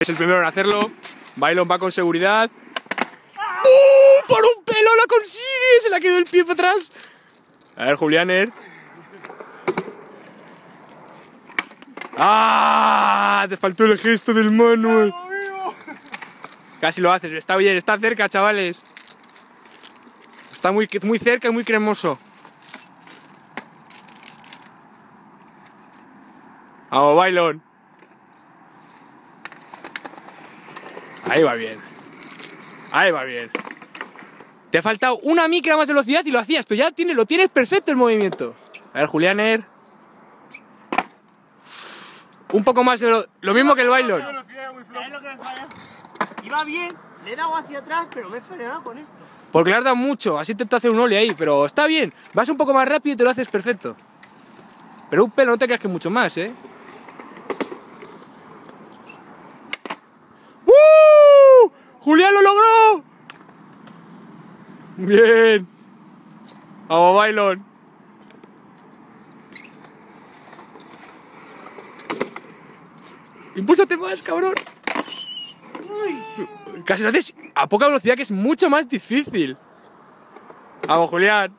Es el primero en hacerlo. Bailon va con seguridad. ¡Uh! ¡Por un pelo lo consigue! Se le ha quedado el pie para atrás. A ver, Julianer. ¡Ah! Te faltó el gesto del Manuel. Casi lo haces. Está bien, está cerca, chavales. Está muy, muy cerca y muy cremoso. Vamos, Bailon. Ahí va bien. Ahí va bien. Te ha faltado una micra más de velocidad y lo hacías, pero ya tienes, lo tienes perfecto el movimiento. A ver, Julianer. Un poco más de lo, lo mismo que el bailón. ¿Sabes lo que me falla? Iba bien, le he dado hacia atrás, pero me he frenado con esto. Porque le has dado mucho, así intento hacer un ollie ahí, pero está bien. Vas un poco más rápido y te lo haces perfecto. Pero un pelo no te creas que mucho más, ¿eh? ¡Julián lo logró! Bien. Vamos, bailón. Impúlsate más, cabrón. Casi lo haces a poca velocidad, que es mucho más difícil. Vamos, Julián.